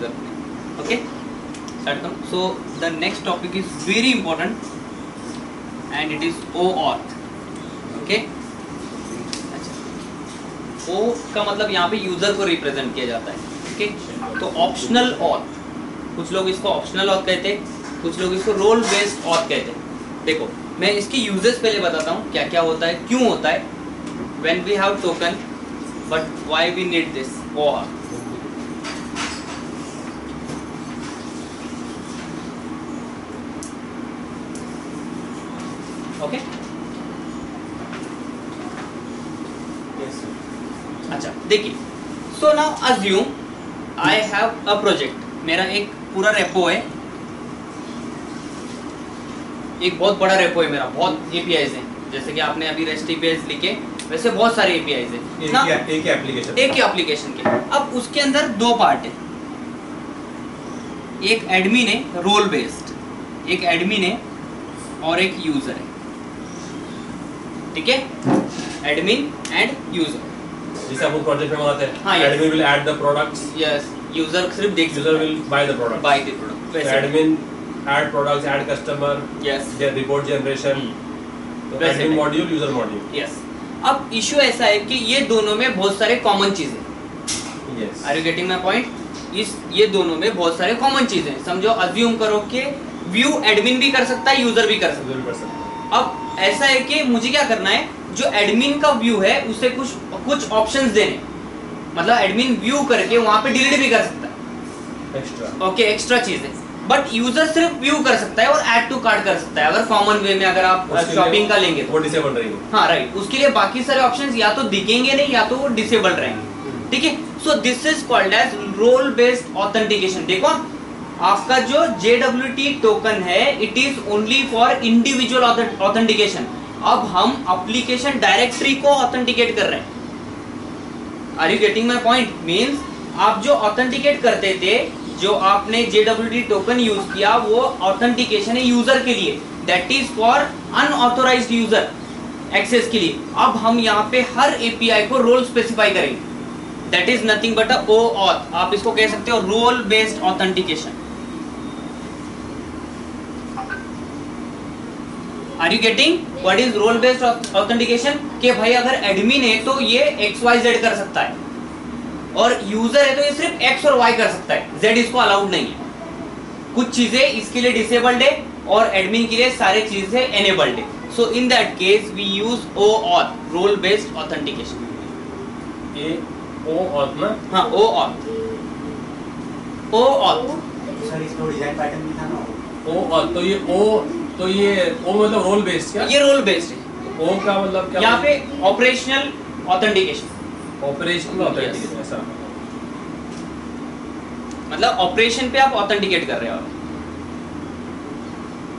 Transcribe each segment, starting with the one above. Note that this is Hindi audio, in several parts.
ज़रूरत नहीं ओके स्टार्ट करो so the next topic is very important and it is OAuth okay O का मतलब यहाँ पे यूज़र को रिप्रेजेंट किया जाता है। ओके तो ऑप्शनल ऑथ कुछ लोग इसको ऑप्शनल ऑथ कहते हैं, कुछ लोग इसको रोल बेस्ड ऑथ कहते हैं। देखो, मैं इसकी यूजेस पहले बताता हूँ क्या क्या होता है, क्यों होता है। When we have token, but why we need this OR okay? अच्छा देखिए। So now assume I have a project मेरा एक पूरा रेपो है। एक बहुत बड़ा रेपो है मेरा। बहुत एपीआईज हैं। जैसे कि आपने अभी रेस्ट एपीआईज लिखे वैसे बहुत सारे एपीआईज हैं। ना एक ही एप्लीकेशन एक ही एप्लीकेशन के। अब उसके अंदर दो पार्ट है। एक एडमिन है रोल बेस्ड एक एडमिन है और एक यूज़र है। ठीक है? एडमिन एंड यूज़र जैसे हम प्रोजेक्ट में बनाते हैं। हाँ, admin will add the products yes user सिर्फ़ देख user will buy the product buy the product admin add products add customer yes there report generation तो admin module user module yes अब इशू ऐसा है कि ये दोनों में बहुत सारे कॉमन चीज़ें yes are you getting my point इस ये दोनों में बहुत सारे कॉमन चीज़ें समझो अज्यूम करो कि व्यू एडमिन भी कर सकता है यूज़र भी कर सकते है। अब ऐसा है कि मुझे क्या करना है जो एडमिन का व्यू है उसे कुछ कुछ ऑप्शंस देने। मतलब एडमिन व्यू करके वहाँ पे डिलीट भी कर सकता है। एक्स्ट्रा ओके एक्स्ट्रा चीज़ें। बट यूज़र सिर्फ़ व्यू कर सकता है और ऐड टू कार्ड कर सकता है। अगर कॉमन वे में अगर आप शॉपिंग का लेंगे तो। वो डिसेबल रहेंगे। हाँ राइट उसके लिए बाकी सारे ऑप्शंस या तो दिखेंगे नहीं या तो वो डिसेबल रहेंगे। ठीक है? So this is called as role based authentication देखो आपका जो JWT टोकन है it is only for individual authentication अब हम एप्लीकेशन डायरेक्टरी को ऑथेंटिकेट कर रहे हैं। Are you getting my point means आप जो ऑथेंटिकेट करते थे, जो आपने JWT टोकन यूज़ किया, वो ऑथेंटिकेशन है यूज़र के लिए. That is for unauthorise user access के लिए. अब हम यहाँ पे हर एपीआई को रोल स्पेसिफाई करेंगे. Is nothing but a OAuth आप इसको कह सकते हो role based authentication are you getting what is role based authentication कि भाई अगर एडमिन है तो ये एक्स वाई जेड कर सकता है। और यूज़र है तो ये सिर्फ़ एक्स और वाई कर सकता है। जेड इसको अलाउड नहीं है। कुछ चीज़ें इसके लिए डिसेबल्ड है और एडमिन के लिए सारे चीज़ें एनेबल्ड है। So in that case we use OAuth role based authentication ये ओ और ना? हाँ OAuth OAuth sir इसमें डिज़ाइन पैटर्न भी था ना? ओ और तो ये ओ तो ये ओ मतलब रोल बेस्ड क्या? ये रोल बेस्ड है। ओ का मतलब क्या यहाँ पे ऑपरेशनल ऑथेंटिकेशन ऑपरेशनल ऑथेंटिकेशन ऐसा। मतलब ऑपरेशन पे आप ऑथेंटिकेट कर रहे हो।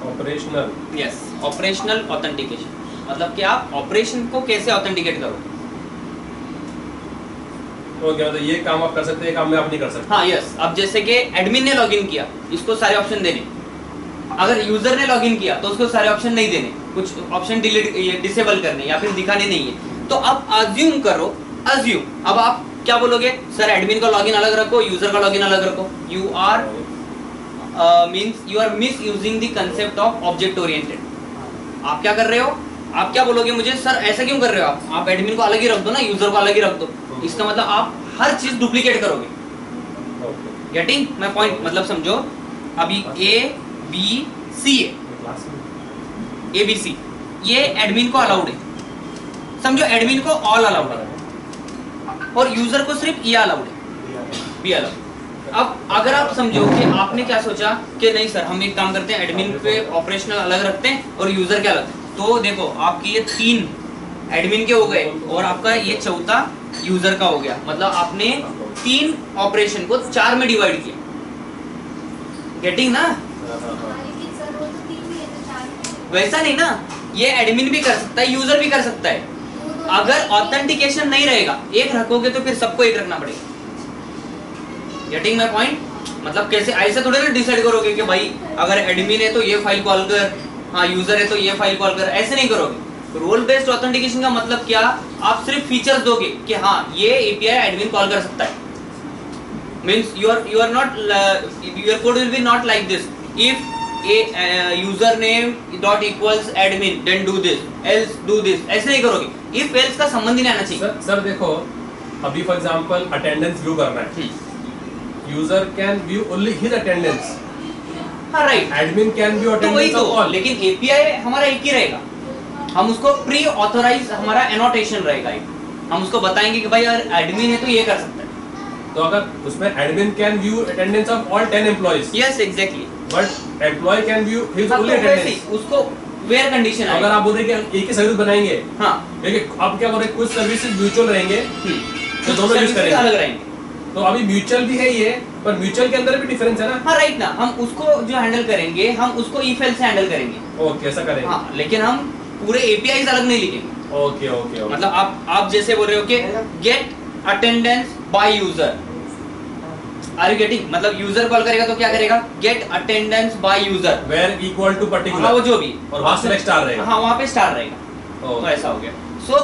ऑपरेशनल यस ऑपरेशनल ऑथेंटिकेशन मतलब कि आप ऑपरेशन को कैसे ऑथेंटिकेट करोगे? तो क्या मतलब ये काम आप कर सकते हैं ये काम में आप नहीं कर सकते। हाँ यस अब जैसे कि एडमिन ने लॉगिन किया इसको सारे ऑप्शन देने। अगर यूज़र ने लॉगिन किया तो उसको सारे ऑप्शन नहीं देने। कुछ ऑप्शन डिलीट डिसेबल करने या फिर दिखाने नहीं है। तो अब अज्यूम करो अज्यूम अब आप क्या बोलोगे? सर एडमिन का लॉगिन अलग रखो यूज़र का लॉगिन अलग रखो। You are means you are misusing the concept of object oriented आप क्या कर रहे हो? आप क्या बोलोगे मुझे? सर ऐसा क्यों कर रहे हो आप? आप एडमिन को अलग ही रख दो ना यूज़र को अलग ही रख दो। इसका मतलब आप हर चीज़ डुप्लीकेट करोगे। गेटिंग माय पॉइंट मतलब समझो। अभी A B C A B C ये एडमिन को अलाउड है। समझो एडमिन को ऑल अलाउड है। और यूज़र को सिर्फ़ ये अलाउड है। बी अलाउड अब अगर आप समझो कि आपने क्या सोचा कि नहीं सर, हम एक काम करते हैं एडमिन पे ऑपरेशनल अलग रखते हैं और यूज़र के अलग। तो देखो, आपकी ये तीन एडमिन के हो गए और आपका ये चौथा यूज़र का हो गया। मतलब आपने तीन ऑपरेशन को चार में डिवाइड किया। गेटिंग ना? वैसा नहीं ना ये एडमिन भी कर सकता है यूज़र भी कर सकता है। अगर। ऑथेंटिकेशन नहीं रहेगा एक रखोगे तो फिर सबको एक रखना पड़ेगा। गेटिंग माई पॉइंट मतलब कैसे ऐसे थोड़े ना डिसाइड करोगे कि भाई अगर एडमिन है तो ये फ़ाइल कॉल कर हाँ यूज़र है तो ये फ़ाइल कॉल कर ऐसे नहीं करोगे। रोल बेस्ड ऑथेंटिकेशन का मतलब क्या? आप सिर्फ़ फीचर्स दोगे कि हाँ ये एपीआई एडमिन कॉल कर सकता है। You are you are not uh, your code will be not like this. If a uh, username dot equals admin then do this. Else do this. ऐसे नहीं करोगे. If else का संबंध ही नहीं आना चाहिए. सर सर देखो अभी फॉर एग्जांपल अटेंडेंस व्यू करना है. User can view only his attendance हाँ राइट एडमिन कैन व्यू तो वही अटेंडेंस तो ऑफ़ ऑल लेकिन एपीआई हमारा एक ही रहेगा. हम उसको प्री ऑथोराइज हमारा एनोटेशन रहेगा एक. हम उसको बताएँगे कि भाई अगर एडमिन है तो ये कर सकता है. तो अगर उसमें admin can view attendance of all 10 employees yes exactly but employee can view his only attendance उसको वेयर कंडीशन अगर आप बोल रहे हैं कि एक ही सर्विस बनाएँगे हाँ। देखिए आप क्या बोल रहे हैं कुछ सर्विसेज़ म्यूचुअल रहेंगे हम्म, तो दोनों यूज़ करेंगे। अलग रहेंगे। तो अभी म्यूचुअल भी है ये पर म्यूचुअल के अंदर भी डिफरेंस है ना? हाँ राइट ना। हम उसको जो हैंडल करेंगे हम उसको ई से हैंडल करेंगे। ओके ऐसा करेंगे। हाँ लेकिन हम पूरे एपीआई अलग नहीं लिखेंगे। ओके ओके ओके मतलब आप आप जैसे बोल रहे हो कि get attendance by user are you getting मतलब यूज़र कॉल करेगा तो क्या करेगा? Get attendance by user where equal to हाँ वो जो भी। और वहाँ select star रहेगा। हाँ वहाँ पे स्टार रहेगा। तो ऐसा हो गया। सो so,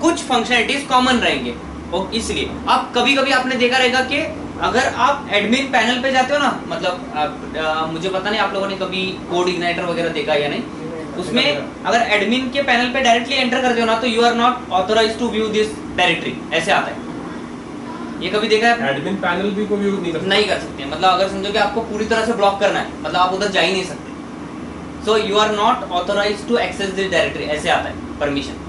कुछ फंक्शनलिटीज कॉमन रहेंगे। और इसलिए। आप कभी कभी आपने देखा रहेगा कि अगर आप एडमिन पैनल पे जाते हो ना मतलब आप, आ, मुझे पता नहीं आप लोगों ने कभी कोड इग्नाइटर वगैरह देखा या नहीं। उसमें अगर एडमिन के पैनल पे डायरेक्टली एंटर करते हो ना तो you are not authorise to view this directory ऐसे आता है। ये कभी देखा है? एडमिन पैनल भी को व्यू नहीं कर नहीं कर सकते। मतलब अगर समझो कि आपको पूरी तरह से ब्लॉक करना है मतलब आप उधर जा ही नहीं सकते। So you are not authorise to access this directory ऐसे आता है परमिशन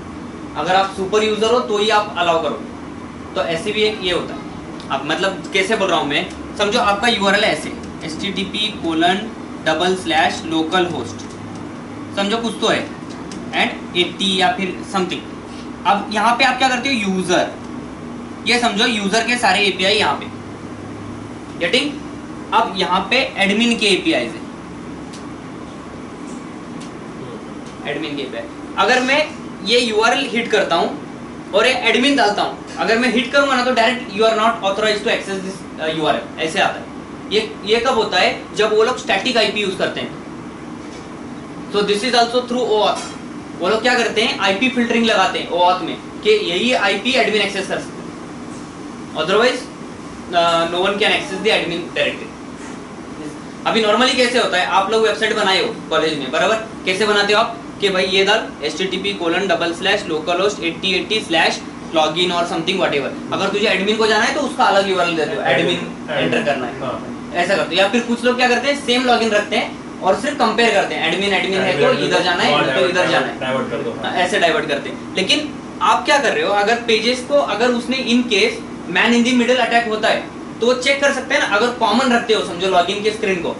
अगर आप सुपर यूज़र हो तो ही आप अलाउ करो तो ऐसे भी एक ये होता है। अब मतलब कैसे बोल रहा हूँ मैं? समझो आपका यू है ऐसे H T T P colon double slash localhost समझो कुछ तो है। एंड एट्टी या फिर समथिंग अब यहाँ पे आप क्या करते हो? यूज़र ये समझो यूज़र के सारे एपीआई यहाँ पे। गेटिंग अब यहाँ पे एडमिन के एपीआई है एडमिन के एपीआई अगर मैं ये यूआरएल हिट करता हूँ और ये एडमिन डालता हूँ, अगर मैं हिट करूँगा ना तो direct you are not authorise to access this URL ऐसे आता है। ये ये कब होता है? जब वो लोग स्टैटिक आईपी यूज़ करते हैं। तो this is also through OAuth वो लोग क्या करते हैं? आईपी फिल्टरिंग लगाते हैं ओऑथ में, कि यही आईपी एडमिन एक्सेस कर सकते otherwise no one can access the admin directly अभी नॉर्मली कैसे होता है? आप लोग वेबसाइट बनाए हो कॉलेज में बराबर? कैसे बनाते हो आप? कि भाई ये डाल H T T P colon double slash localhost eighty eighty slash login और समथिंग वट अगर तुझे एडमिन को जाना है तो उसका अलग यूआरएल देते हो एडमिन एंटर करना है। हाँ। ऐसा करते हो। या फिर कुछ लोग क्या करते हैं? सेम लॉगिन रखते हैं और सिर्फ़ कंपेयर करते हैं। एडमिन एडमिन है तो इधर जाना है तो इधर जाना है। हाँ, ऐसे डाइवर्ट करते हैं। लेकिन आप क्या कर रहे हो? अगर पेजेस को अगर उसने in case man in the middle attack होता है तो चेक कर सकते हैं ना, अगर कॉमन रखते हो, समझो लॉगिन के स्क्रीन को।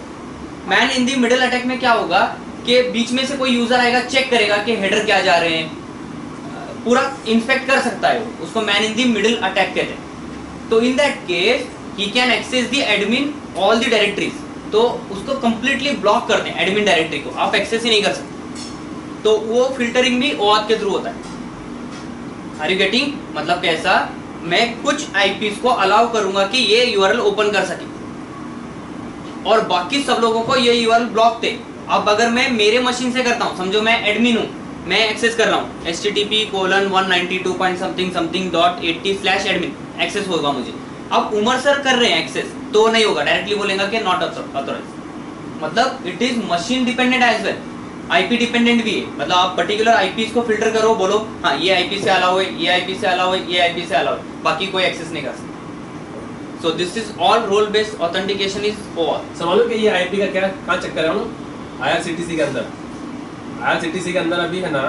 Man in the middle attack में क्या होगा कि बीच में से कोई यूज़र आएगा चेक करेगा कि हेडर क्या जा रहे हैं। पूरा इंस्पेक्ट कर सकता है उसको man in the middle attack कहते हैं। तो in that case he can access the admin all the directories तो उसको कंप्लीटली ब्लॉक कर दें एडमिन डायरेक्टरी को, आप एक्सेस ही नहीं कर सकते। तो वो फिल्टरिंग भी ओआथ के थ्रू होता है। आर यू गेटिंग मतलब कैसा? मैं कुछ आईपीस को अलाउ करूँगा कि ये यूआरएल ओपन कर सके। और बाकी सब लोगों को ये यूआरएल ब्लॉक थे अब अगर मैं मेरे मशीन से करता हूँ, समझो मैं एडमिन हूँ, मैं एक्सेस कर रहा हूँ। H T T P colon one ninety two point something something dot eighty slash admin access होगा मुझे। अब उमर सर कर रहे हैं एक्सेस तो नहीं होगा। डायरेक्टली बोलेगा कि नॉट ऑथोराइज मतलब it is machine dependent as well IP dependent भी है। मतलब आप पर्टिकुलर आईपी को फ़िल्टर करो बोलो हाँ ये आईपी से अलाउ है ये आईपी से अलाउ है ये आईपी से अलाउ है। बाकी कोई एक्सेस नहीं कर सकता। So this is all role based authentication is all समझ लो कि ये आईपी का क्या कहाँ चेक कर रहा हूँ आईआरसीटीसी के अंदर। आईआरसीटीसी के अंदर अभी है ना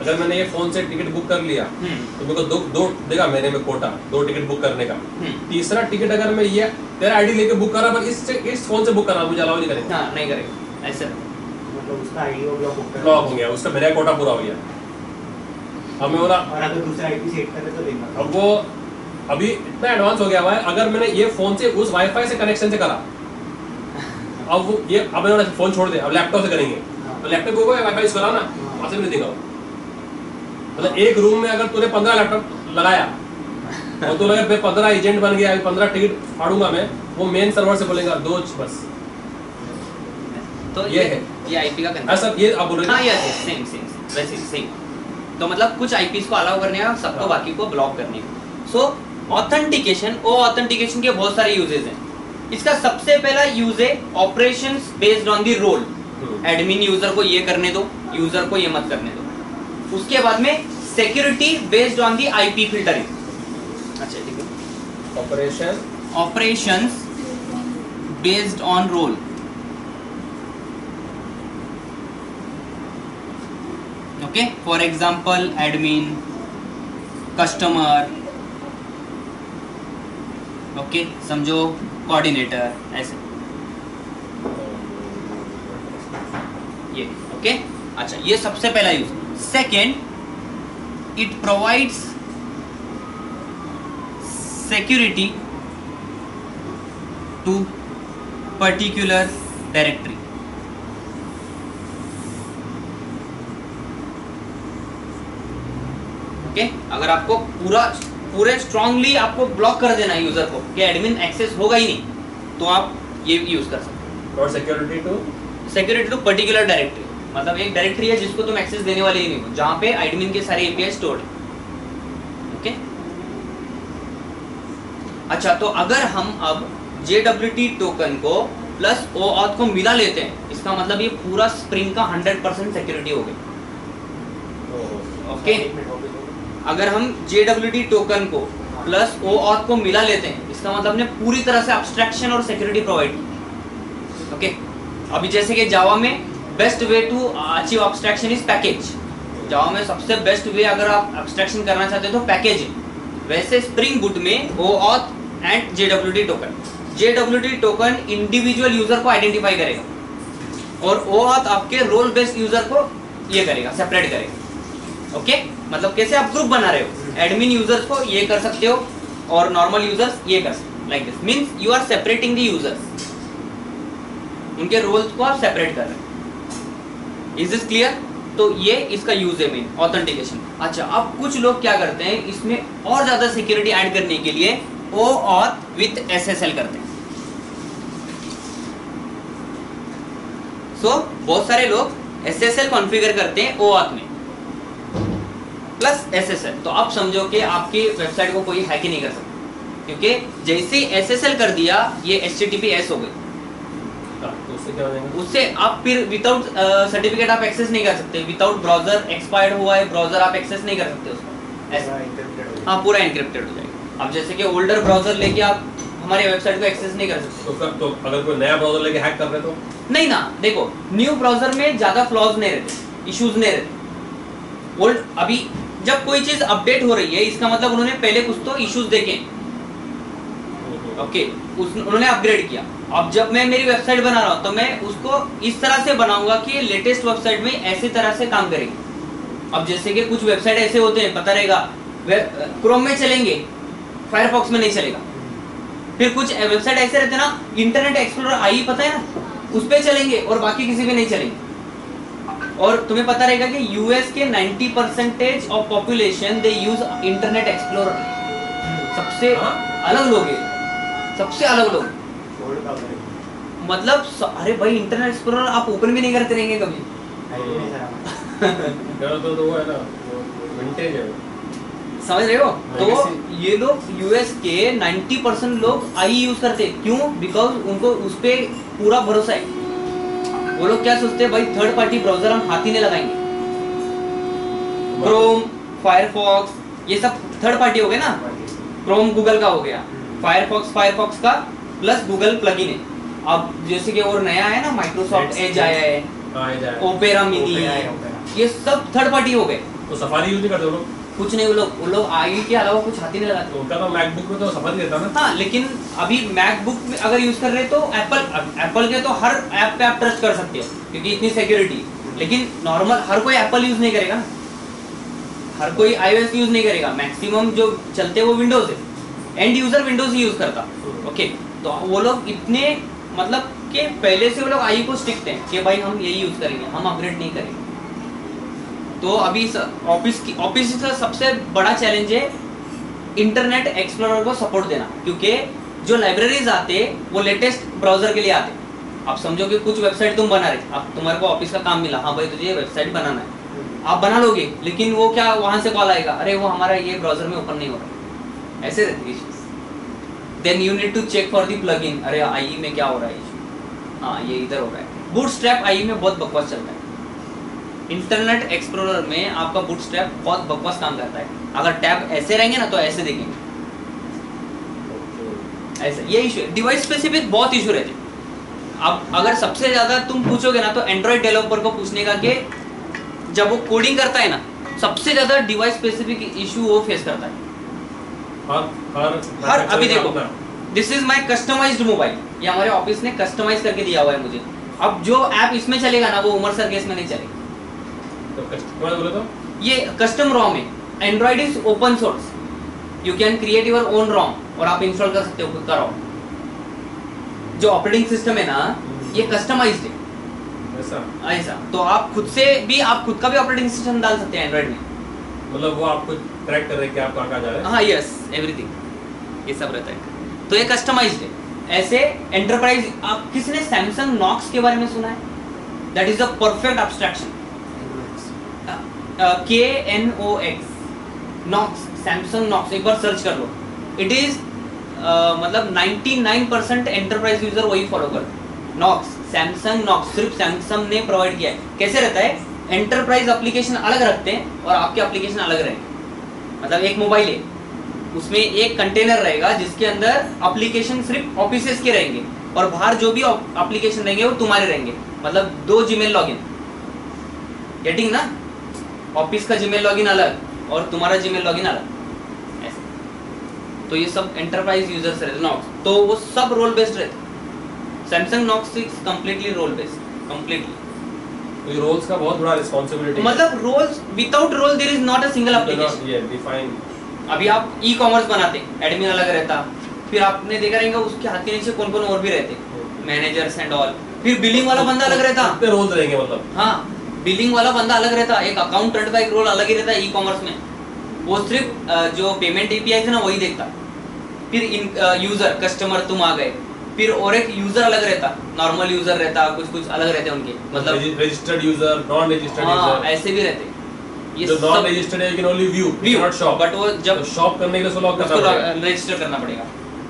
अगर मैंने ये फ़ोन से टिकट बुक कर लिया तो मेरे को दो दो देगा मेरे में कोटा दो टिकट बुक करने का। तीसरा टिकट अगर मैं ये तेरा आईडी लेके बुक कर पर इस इस फ़ोन से बुक कर मुझे अलाउ नहीं करेगा। हाँ नहीं करेगा। ऐसे मतलब उसका आईडी हो। ब्लॉक हो गया उसका मेरा कोटा पूरा हो गया। अब मैं बोला और अगर दूसरा आईपी सेट करे तो अब वो अभी इतना एडवांस हो गया हुआ है अगर मैंने ये फ़ोन से उस वाईफाई से कनेक्शन से करा अब वो ये अब मैंने फ़ोन छोड़ दे अब लैपटॉप से करेंगे। तो लैपटॉप को वाईफाई यूज़ करा ना वहाँ से भी नहीं मतलब एक रूम में अगर तूने पंद्रह लैपटॉप लगाया और तू लगे पंद्रह एजेंट बन गया पंद्रह टिकट फाड़ूँगा मैं वो मेन सर्वर से बोलेगा दो बस। तो ये ये है। ये आईपी का कंसेप्ट ऐसा ये आप बोल रहे हाँ हैं सेम सेम वैसे सेम तो मतलब कुछ आईपीस को अलाउ करने का सबको हाँ। बाकी को ब्लॉक करने का सो ऑथेंटिकेशन ओ ऑथेंटिकेशन के बहुत सारे यूजेस हैं। इसका सबसे पहला यूज़ है operations based on the role. Admin user को ये करने दो यूज़र को ये मत करने दो। उसके बाद में security based on the IP filtering अच्छा ठीक है। Operation operations based on role. Okay for example admin customer okay समझो कोऑर्डिनेटर ऐसे। ये ओके okay? अच्छा ये सबसे पहला use second it provides security to particular directory okay अगर आपको पूरा पूरे स्ट्रांगली आपको ब्लॉक कर देना है यूज़र को कि एडमिन एक्सेस होगा ही नहीं तो आप ये यूज़ कर सकते और security to security to particular directory मतलब एक डायरेक्टरी है जिसको तुम एक्सेस देने वाले ही नहीं हो जहाँ पे एडमिन के सारे एपीआई स्टोर्ड ओके अच्छा तो अगर हम अब JWT टोकन को प्लस ओ ऑथ को मिला लेते हैं इसका मतलब ये पूरा स्प्रिंग का 100% सिक्योरिटी हो गई ओके अगर हम JWT टोकन को प्लस ओ ऑथ को मिला लेते हैं, इसका मतलब ने पूरी तरह से अब्स्ट्रैक्शन और सिक्योरिटी प्रोवाइड की। ओके अभी जैसे कि जावा में best way to achieve abstraction is package Java में सबसे बेस्ट वे अगर आप अब्स्ट्रैक्शन करना चाहते हो तो पैकेज वैसे स्प्रिंग बुट में OAuth and JWT token. JWT token individual user को आइडेंटिफाई करेगा। और ओ ऑथ आपके रोल बेस्ड यूज़र को ये करेगा सेपरेट करेगा। ओके मतलब कैसे आप ग्रुप बना रहे हो? एडमिन यूज़र्स को ये कर सकते हो और नॉर्मल यूज़र्स ये कर सकते हो like this means you are separating the users उनके रोल्स को आप सेपरेट कर रहे हैं. इज़ दिस क्लियर तो ये इसका यूज़ है मेन ऑथेंटिकेशन अच्छा अब कुछ लोग क्या करते हैं? इसमें और ज़्यादा सिक्योरिटी ऐड करने के लिए ओ और विथ एसएसएल करते हैं. सो so, बहुत सारे लोग एसएसएल कॉन्फ़िगर करते हैं ओ में. प्लस एसएसएल तो आप समझो कि आपकी वेबसाइट को कोई हैक ही नहीं कर सकता। क्योंकि जैसे ही एसएसएल कर दिया ये एचटीटीपीएस हो गई। तो उससे हो जाएगा? उससे आप फिर विदाउट सर्टिफिकेट आप एक्सेस नहीं कर सकते। विदाउट ब्राउज़र एक्सपायर्ड हुआ है ब्राउज़र आप एक्सेस नहीं कर सकते उसको। हाँ पूरा एनक्रिप्टेड हो जाएगा। अब जैसे कि ओल्डर ब्राउज़र लेके आप हमारी वेबसाइट को एक्सेस नहीं कर सकते। तो फिर तो अगर कोई नया ब्राउज़र लेके हैक कर रहे तो? नहीं ना देखो न्यू ब्राउज़र में ज़्यादा फ्लॉज नहीं रहते इश्यूज़ नहीं रहते। ओल्ड अभी जब कोई चीज़ अपडेट हो रही है इसका मतलब उन्होंने पहले कुछ तो इश्यूज़ देखे। ओके उस उन्होंने अपग्रेड किया। अब जब मैं मेरी वेबसाइट बना रहा हूँ तो मैं उसको इस तरह से बनाऊँगा कि लेटेस्ट वेबसाइट में ऐसी तरह से काम करेगी। अब जैसे कि कुछ वेबसाइट ऐसे होते हैं पता रहेगा क्रोम में चलेंगे फायरफॉक्स में नहीं चलेगा। फिर कुछ वेबसाइट ऐसे रहते ना इंटरनेट एक्सप्लोरर आई पता है ना? उस पे चलेंगे और बाकी किसी पे नहीं चलेंगे। और तुम्हें पता रहेगा कि यूएस के 90 percentage of population they use Internet Explorer सबसे हाँ? अलग लोग हैं। सबसे अलग लोग। मतलब स- अरे भाई इंटरनेट एक्सप्लोरर आप ओपन भी नहीं करते रहेंगे कभी। तो तो वो है ना विंटेज है समझ रहे हो? तो ये लोग यूएस के 90 परसेंट लोग आई यूज़ करते क्यों? बिकॉज़ उनको उस पे पूरा भरोसा है। वो लोग क्या सोचते हैं भाई थर्ड पार्टी ब्राउज़र हम हाथ ही नहीं लगाएँगे। क्रोम फायरफॉक्स ये सब थर्ड पार्टी हो गए ना? क्रोम गूगल का हो गया। फायरफॉक्स फायरफॉक्स का प्लस गूगल प्लगइन है। अब जैसे कि और नया है ना माइक्रोसॉफ्ट एज आया है। हाँ ये जाए ओपेरा मिनी है, ये सब थर्ड पार्टी हो गए। तो सफारी यूज़ नहीं करते लोग? कुछ नहीं वो लोग वो लोग आई के अलावा कुछ हाथ ही नहीं लगाते। तो तो मैकबुक में तो सफारी रहता ना। हाँ लेकिन अभी मैकबुक में अगर यूज़ कर रहे हैं तो एप्पल एप्पल के तो हर ऐप पे आप ट्रस्ट कर सकते हो क्योंकि इतनी सिक्योरिटी लेकिन नॉर्मल हर कोई एप्पल यूज़ नहीं करेगा। हर कोई आईओएस यूज़ नहीं करेगा। मैक्सिमम जो चलते वो विंडोज़ है। एंड यूज़र विंडोज़ ही यूज़ करता। ओके तो वो लोग इतने मतलब के पहले से वो लोग आई को स्टिक थे कि भाई हम यही यूज़ करेंगे हम अपग्रेड नहीं करेंगे। तो अभी ऑफ़िस की ऑफ़िस का सबसे बड़ा चैलेंज है इंटरनेट एक्सप्लोरर को सपोर्ट देना, क्योंकि जो लाइब्रेरीज आते, वो लेटेस्ट ब्राउज़र के लिए आते। आप समझो कि कुछ वेबसाइट तुम बना रहे, अब तुम्हारे को ऑफ़िस का काम मिला हाँ भाई तुझे वेबसाइट बनाना है। आप बना लोगे, लेकिन वो क्या, वहाँ से कॉल आएगा, अरे वो हमारा ये ब्राउज़र में ओपन नहीं हो रहा। ऐसे रहते issues then you need to check for the plugin अरे IE में क्या हो रहा है इशू हाँ ये इधर हो रहा है। बूटस्ट्रैप आई में बहुत बकवास चल रहा है। इंटरनेट एक्सप्लोरर में आपका बूटस्ट्रैप बहुत बकवास काम करता है। अगर टैब ऐसे रहेंगे ना तो ऐसे देखेंगे। ऐसे ये इशू डिवाइस स्पेसिफिक बहुत इशू रहते हैं। अब अगर सबसे ज़्यादा तुम पूछोगे ना तो एंड्रॉइड डेवलपर को पूछने का कि जब वो कोडिंग करता है ना सबसे ज़्यादा डिवाइस स्पेसिफिक इशू वो फेस करता है। हर हर हर अभी देखो। This is my customised mobile ये हमारे ऑफ़िस ने कस्टमाइज करके दिया हुआ है मुझे। अब जो ऐप इसमें चलेगा ना वो उमर सर के इसमें नहीं चलेगा। तो तो ये कस्टम रॉम है। Android is open source you can create your own ROM और आप इंस्टॉल कर सकते हो खुद का रॉम जो ऑपरेटिंग सिस्टम है ना ये कस्टमाइज्ड है। ऐसा? ऐसा। तो आप खुद से भी आप खुद का भी ऑपरेटिंग सिस्टम डाल सकते हैं एंड्रॉइड में। मतलब वो आपको ट्रैक कर रहे हैं कि आप कहाँ कहाँ जा रहे हैं? हाँ यस एवरीथिंग ये सब रहता है। तो ये कस्टमाइज्ड है। ऐसे एंटरप्राइज आप किसने सैमसंग नॉक्स के बारे में सुना है? That is a perfect abstraction K N O X Knox Samsung Knox एक बार सर्च कर लो. इट इज़ मतलब 99% एंटरप्राइज यूज़र वही फॉलो करते नॉक्स सैमसंग नॉक्स सिर्फ़ सैमसंग ने प्रोवाइड किया है. कैसे रहता है? एंटरप्राइज एप्लीकेशन अलग रखते हैं और आपके एप्लीकेशन अलग रहेंगे. मतलब एक मोबाइल है. उसमें एक कंटेनर रहेगा जिसके अंदर एप्लीकेशन सिर्फ़ ऑफ़िस के रहेंगे और बाहर जो भी एप्लीकेशन रहेंगे वो तुम्हारे रहेंगे. मतलब दो जीमेल लॉगिन गेटिंग ना? ऑफ़िस का जीमेल लॉगिन अलग और तुम्हारा जीमेल लॉगिन अलग। ऐसे। तो ये सब एंटरप्राइज यूज़र्स रहते नॉक्स तो वो सब रोल बेस्ड रहते। Samsung Knox six completely role based completely तो रोल्स का बहुत बड़ा रिस्पांसिबिलिटी मतलब roles without role there is not a single application ये डिफाइन अभी आप ई कॉमर्स बनाते एडमिन अलग रहता। फिर आपने देखा रहेगा उसके हाथ के नीचे कौन कौन और भी रहते। मैनेजर्स एंड ऑल फिर बिलिंग वाला बंदा अलग रहता। रोल्स रहेंगे मतलब? हाँ। बिलिंग वाला बंदा अलग रहता एक अकाउंटेंट का एक रोल अलग ही रहता ई कॉमर्स में। वो सिर्फ़ जो पेमेंट एपीआई है ना वही देखता। फिर इन यूज़र कस्टमर तुम आ गए। फिर और एक यूज़र अलग रहता नॉर्मल यूज़र रहता कुछ कुछ अलग रहते उनके। मतलब रजिस्टर्ड यूज़र नॉन रजिस्टर्ड हाँ यूज़र ऐसे भी रहते। ये जो नॉन रजिस्टर्ड है only view view not shop but वो जब शॉप करने के लिए उसको लॉक करना पड़ेगा। रजिस्टर करना पड़ेगा।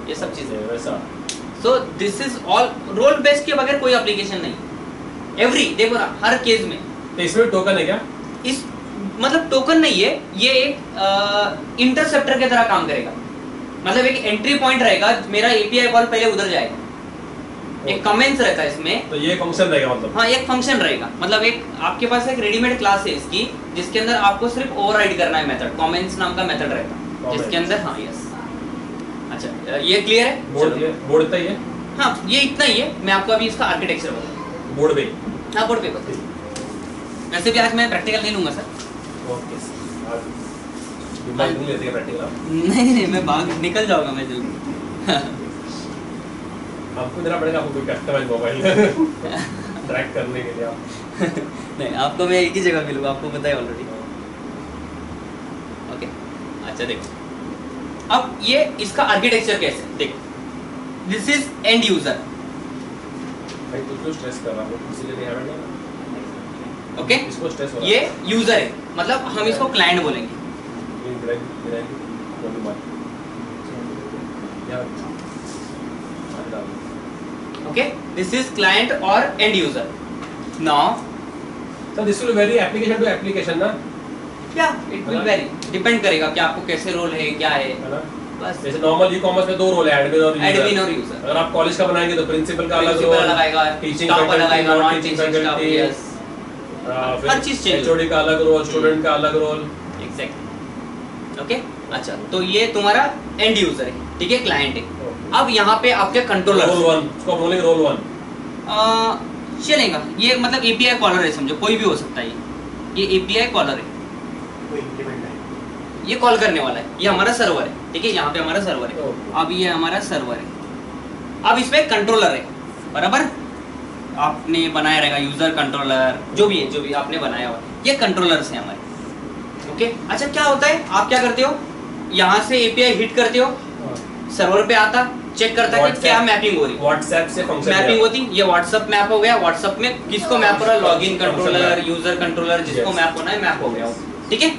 ये सब चीज़ें वैसा। So this is all role based के बगैर कोई एप्लीकेशन नहीं। एवरी देखो ना हर केस में। तो इसमें टोकन है क्या? इस मतलब टोकन नहीं है ये एक इंटरसेप्टर की तरह काम करेगा। मतलब एक एंट्री पॉइंट रहेगा मेरा एपीआई कॉल पहले उधर जाएगा। एक कमेंट्स रहता है इसमें। तो ये फ़ंक्शन रहेगा मतलब? हाँ एक फ़ंक्शन रहेगा। मतलब एक आपके पास एक रेडीमेड क्लास है इसकी जिसके अंदर आपको सिर्फ़ ओवरराइड करना है मेथड कमेंट्स नाम का मेथड रहेगा Comments. जिसके अंदर हाँ यस अच्छा ये क्लियर है? बोर्ड बोर्ड ही है? हाँ ये इतना ही है। मैं आपको अभी इसका आर्किटेक्चर बताऊँ। बोर्ड पे हाँ बोर्ड पे बताइए वैसे भी आज मैं प्रैक्टिकल नहीं लूँगा सर ओके दिमाग नहीं नहीं नहीं मैं भाग निकल जाऊँगा मैं जल्दी। आपको देना पड़ेगा आपको कोई कस्टमाइज मोबाइल ट्रैक करने के लिए आप। नहीं आपको मैं एक ही जगह मिलूँगा आपको पता है ऑलरेडी ओके अच्छा देखो। अब ये इसका आर्किटेक्चर कैसे? देखो दिस इज़ एंड यूज़र भाई तो स्ट्रेस कर रहा हूँ इसीलिए नहीं हैवेंट ना ओके रहा ये यूज़र है। मतलब हम इसको क्लाइंट बोलेंगे। ओके दिस इज़ क्लाइंट और end user now sir this will very application to application ना? क्या इट विल वेरी डिपेंड करेगा कि आपको कैसे रोल है क्या है। बस। जैसे नॉर्मल ई कॉमर्स में दो रोल है एडमिन और user। एडमिन और यूज़र अगर आप कॉलेज का बनाएँगे तो प्रिंसिपल का अलग रोल लगाएगा टीचिंग स्टाफ अलग आएगा नॉन टीचिंग फैकल्टी यस हर चीज़ change एचओडी का अलग रोल स्टूडेंट का अलग रोल एग्जैक्टली ओके अच्छा तो ये तुम्हारा एंड यूज़र है ठीक है? क्लाइंट है। अब यहाँ पे आपके कंट्रोलर रोल वन उसको बोलेंगे रोल वन चलेगा। ये मतलब एपीआई कॉलर है समझो। कोई भी हो सकता है ये। ये एपीआई कॉलर है। है ये कॉल करने वाला है। ये हमारा सर्वर है ठीक है? यहाँ पे हमारा सर्वर है। अब ये हमारा सर्वर है। अब इसमें कंट्रोलर है। बराबर? आपने बनाया रहेगा यूज़र कंट्रोलर जो भी है जो भी आपने बनाया हुआ ये कंट्रोलर्स हैं हमारे। ओके अच्छा क्या होता है? आप क्या करते हो? यहाँ से एपीआई हिट करते हो। सर्वर पे आता चेक करता है कि क्या मैपिंग हो रही है। व्हाट्सएप से फ़ंक्शन मैपिंग होती ये व्हाट्सअप मैप हो गया। व्हाट्सअप में किसको मैप हो रहा है? लॉगिन कंट्रोलर यूज़र कंट्रोलर जिसको मैप होना है मैप हो गया। ठीक है?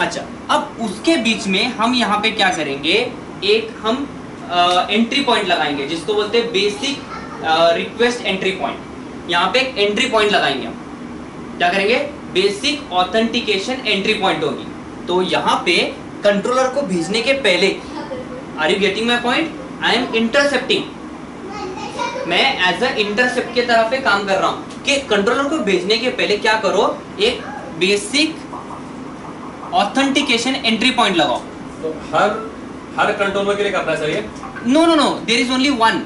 अच्छा अब उसके बीच में हम यहाँ पे क्या करेंगे? एक हम एंट्री पॉइंट लगाएँगे जिसको बोलते हैं बेसिक रिक्वेस्ट एंट्री पॉइंट यहाँ पे एक एंट्री पॉइंट लगाएँगे हम। क्या करेंगे? बेसिक ऑथेंटिकेशन एंट्री पॉइंट होगी। तो यहाँ पे कंट्रोलर को भेजने के पहले are you getting my point I am intercepting मैं एज अ इंटरसेप्ट के तरफ़ पे काम कर रहा हूँ। कि कंट्रोलर को भेजने के पहले क्या करो? एक बेसिक ऑथेंटिकेशन एंट्री पॉइंट लगाओ। तो हर हर कंट्रोलर के लिए करना ये no no no there is only one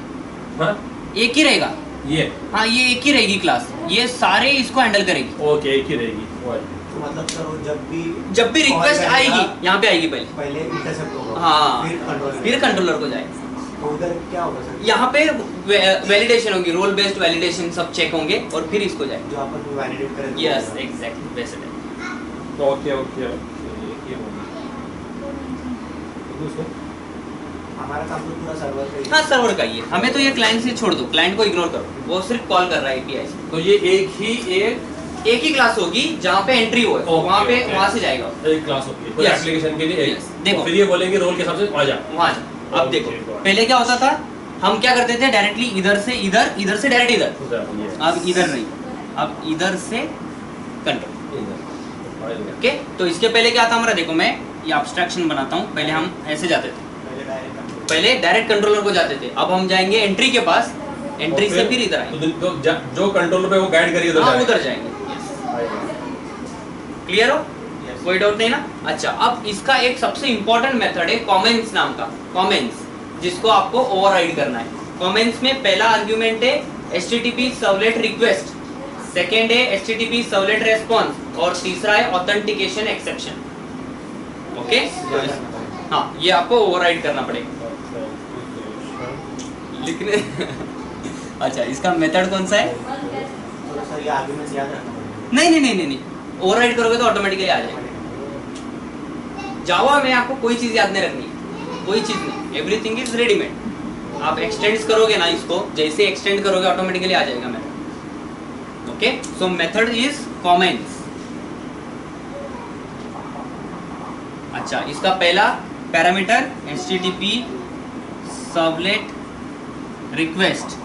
एक ही रहेगा। ये? हाँ ये एक ही रहेगी क्लास ये सारे इसको हैंडल करेगी. ओके एक ही रहेगी. तो मतलब सर वो जब भी जब भी रिक्वेस्ट आएगी यहाँ पे आएगी पहले. पहले इंटरसेप्ट होगा हाँ फिर कंट्रोल फिर कंट्रोलर को जाएगा. तो उधर क्या होगा सर? यहाँ पे वैलिडेशन होगी रोल बेस्ड वैलिडेशन सब चेक होंगे और फिर इसको जाएगा. जो वैलिडेट यस एग्जैक्टली बेस्ट है ओके ओके ओके ये हो गया. दूसरा? हमारा काम तो पूरा सर्वर का ही हाँ। सर्वर का ही है। हमें तो ये क्लाइंट से छोड़ दो। क्लाइंट को इग्नोर करो। वो सिर्फ़ कॉल कर रहा है एपीआई से। तो ये एक ही एक एक ही क्लास होगी जहाँ पे एंट्री हो। Okay, वहाँ पे okay. वहाँ से जाएगा। एक क्लास होती है पूरे Yes. एप्लीकेशन के लिए एक। Yes. देखो। तो फिर ये बोलेंगे रोल के हिसाब से आ जा। वहाँ जा। अब Okay, देखो। पहले क्या होता था? हम क्या करते थे? डायरेक्टली इधर से इधर इधर से डायरेक्ट इधर। अब इधर नहीं। अब इधर से कंट्रोल। ओके तो इसके पहले क्या था हमारा? देखो मैं ये अब्स्ट्रैक्शन बनाता हूँ। पहले हम ऐसे जाते थे। पहले डायरेक्ट कंट्रोलर को जाते थे। अब हम जाएँगे एंट्री के पास। एंट्री और से फिर इधर तो आएँगे जो- जो- जो कंट्रोलर पे वो गाइड करिए उधर हाँ उधर जाएँगे। क्लियर हो? कोई डाउट नहीं ना? अच्छा अब इसका एक सबसे इंपॉर्टेंट मेथड है कमेंट्स नाम का। कमेंट्स जिसको आपको ओवरराइड करना है। कमेंट्स में पहला आर्गुमेंट है एचटीटीपी सर्वलेट रिक्वेस्ट सेकेंड है एचटीटीपी सर्वलेट रेस्पॉन्स और तीसरा है ऑथेंटिकेशन एक्सेप्शन ओके हाँ ये आपको ओवरराइड करना पड़ेगा। लिखने। अच्छा इसका मेथड कौन सा है? नहीं नहीं नहीं नहीं नहीं। ओवरराइड करोगे तो ऑटोमेटिकली आ जाएगा। जावा में आपको कोई चीज़ याद नहीं रखनी। कोई चीज़ नहीं। एवरीथिंग इज़ रेडीमेड आप एक्सटेंड करोगे ना इसको, जैसे एक्सटेंड करोगे ऑटोमेटिकली आ जाएगा method okay so method is comments अच्छा इसका पहला parameter http servlet request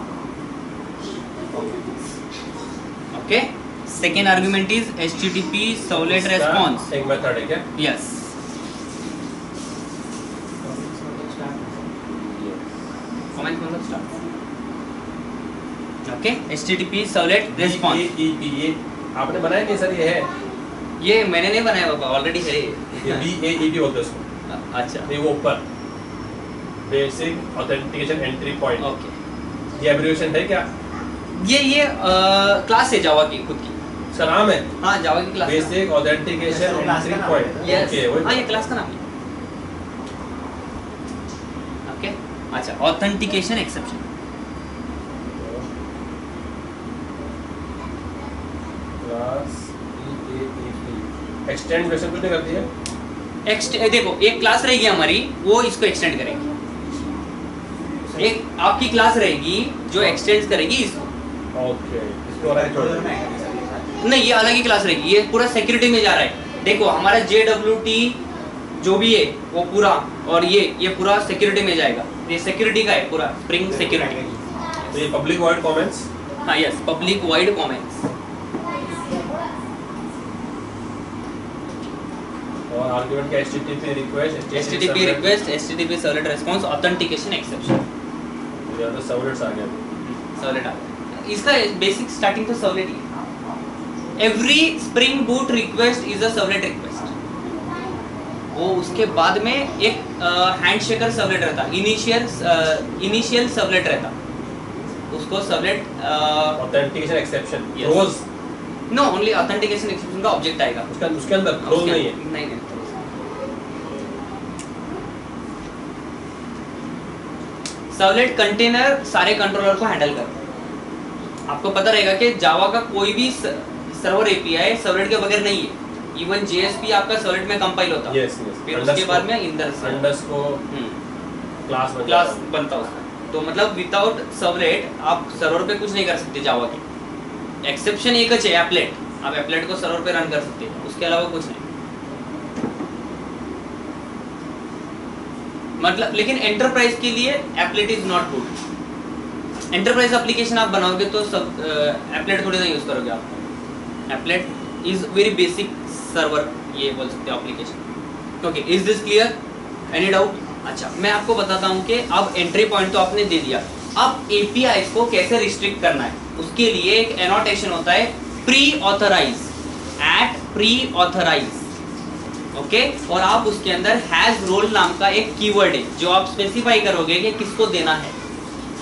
okay second argument is http इसका रेस्पॉन्स एक मेथड है क्या? यस कमेंट मतलब start okay http servlet response ये- ये- ये- ये आपने बनाया नहीं सर ये है? ये मैंने नहीं बनाया बाबा ऑलरेडी है ये. बी ए ई पी बोलते हैं उसको। अच्छा. ये वो ऊपर. Basic authentication entry point okay ये एब्रिविएशन है क्या? ये ये क्लास है जावा की खुद की। इसका नाम है? हाँ जावा की class basic authentication entry point okay हाँ। ये क्लास का नाम है। ओके अच्छा authentication exception class E A E extend version कुछ नहीं करती है एक्सट देखो एक क्लास रहेगी हमारी वो इसको एक्सटेंड करेगी। एक आपकी क्लास रहेगी जो एक्सटेंड करेगी इसको। ओके इसको। नहीं ये अलग ही क्लास रहेगी। ये पूरा सिक्योरिटी में जा रहा है। देखो हमारा जे डब्ल्यू टी जो भी है वो पूरा और ये ये पूरा सिक्योरिटी में जाएगा। ये सिक्योरिटी का है पूरा स्प्रिंग सिक्योरिटी तो ये पब्लिक वर्ड कमेंट्स हाँ यस पब्लिक वाइड कमेंट्स और आर्गुमेंट का HTTP request http request http servlet response authentication exception ये तो सर्वलेट्स आ गया। सर्वलेट आ गया। इसका बेसिक स्टार्टिंग तो सर्वलेट ही है। Every spring boot request is a servlet request वो उसके बाद में एक हैंडशेकर सर्वलेट रहता। इनिशियल इनिशियल सर्वलेट रहता। उसको servlet authentication exception throws. No only authentication exception का ऑब्जेक्ट आएगा। उसका उसके अंदर रोज नहीं है। नहीं नहीं। सर्वलेट कंटेनर सारे कंट्रोलर को हैंडल करता है आपको पता रहेगा कि जावा का कोई भी सर्वर एपीआई सर्वलेट के बगैर नहीं है। इवन जेएसपी आपका सर्वलेट में कंपाइल होता। है यस यस फिर उसके बाद में इंदर क्लास क्लास बनता है। उसका। तो मतलब विदाउट सर्वलेट आप सर्वर पे कुछ नहीं कर सकते जावा के। एक्सेप्शन एक है एप्लेट आप एप्लेट को सर्वर पे रन कर सकते हैं। उसके अलावा कुछ नहीं। मतलब लेकिन एंटरप्राइज के लिए applet is not good enterprise application आप बनाओगे तो सब एप्लेट थोड़ी ना यूज़ करोगे आप। Applet is very basic server ये बोल सकते हो application okay is this clear any doubt अच्छा मैं आपको बताता हूँ कि अब एंट्री पॉइंट तो आपने दे दिया। अब एपीआई को कैसे रिस्ट्रिक्ट करना है? उसके लिए एक एनोटेशन होता है pre authorize at pre authorize okay? और आप उसके अंदर हैज़ रोल नाम का एक कीवर्ड है, जो आप स्पेसिफाई करोगे कि किसको देना है।